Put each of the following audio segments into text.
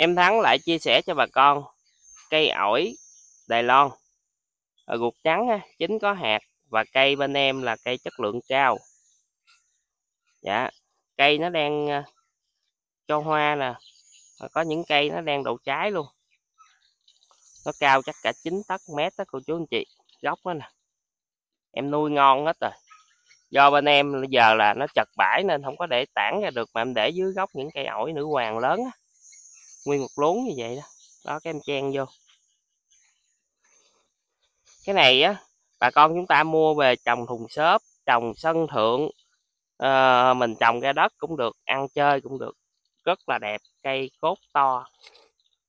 em thắng lại chia sẻ cho bà con. Cây ổi đài loan. Ở ruột trắng ha, có hạt và cây bên em là cây chất lượng cao. Dạ cây nó đang ờ, cho hoa nè có những cây nó đang đậu trái luôn. Nó cao chắc cả 9 tấc mét đó cô chú anh chị gốc đó nè. Em nuôi ngon hết rồi. Do bên em giờ là nó chật bãi nên không có để tản ra được mà em để dưới gốc những cây ổi nữ hoàng lớn á nguyên một lốn như vậy đó. Đó các em chen vô. Cái này á bà con chúng ta mua về trồng thùng xốp trồng sân thượng à, mình trồng ra đất cũng được ăn chơi cũng được. Rất là đẹp cây cốt to.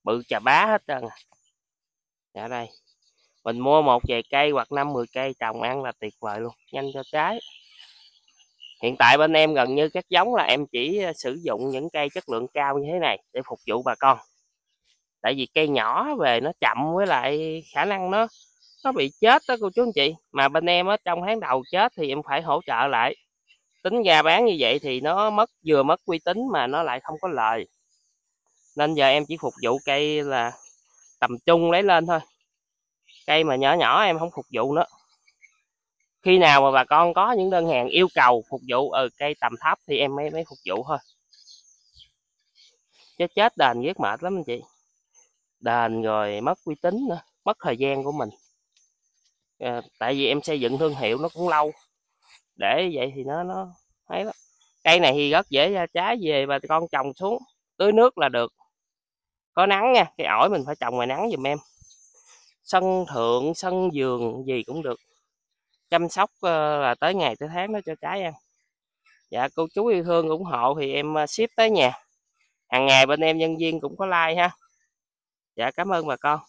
Bự chà bá hết trơn à. Dạ đây. Mình mua một vài cây hoặc năm mười cây trồng ăn là tuyệt vời luôn nhanh cho trái hiện tại bên em gần như các giống là em chỉ ờ, sử dụng những cây chất lượng cao như thế này để phục vụ bà con. Tại vì cây nhỏ về nó chậm với lại khả năng nó nó bị chết đó cô chú anh chị. Mà bên em á, trong tháng đầu chết thì em phải hỗ trợ lại. Tính ra bán như vậy thì nó mất, vừa mất uy tín mà nó lại không có lời. Nên giờ em chỉ phục vụ cây là tầm trung lấy lên thôi. Cây mà nhỏ nhỏ em không phục vụ nữa khi nào mà bà con có những đơn hàng yêu cầu phục vụ ở ừ, cây tầm thấp thì em mới mới phục vụ thôi. Chết chết đền giết mệt lắm anh chị. Đền rồi mất uy tín nữa mất thời gian của mình. À, tại vì em xây dựng thương hiệu nó cũng lâu. Để vậy thì nó nó thấy lắm. Cây này thì rất dễ ra trái về bà con trồng xuống tưới nước là được. Có nắng nha cái ổi mình phải trồng ngoài nắng giùm em. Sân thượng sân giường gì cũng được chăm sóc ờ, là tới ngày tới tháng nó cho trái ăn. Dạ cô chú yêu thương ủng hộ thì em ờ, ship tới nhà. Hàng ngày bên em nhân viên cũng có like ha. Dạ cảm ơn bà con.